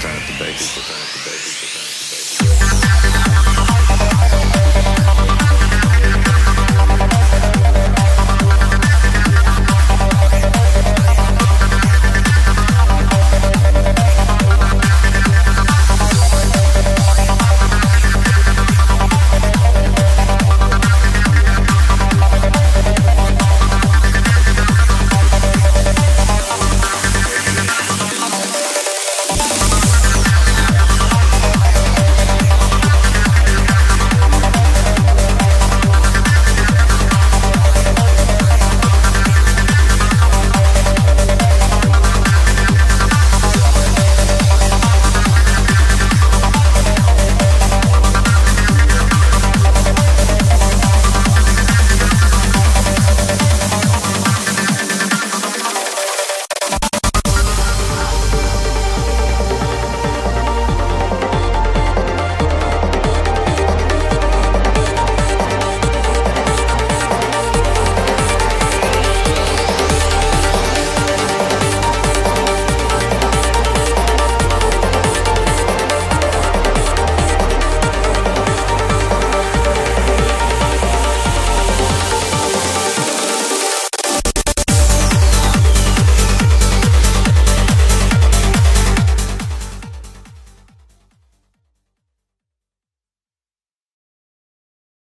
time to bake.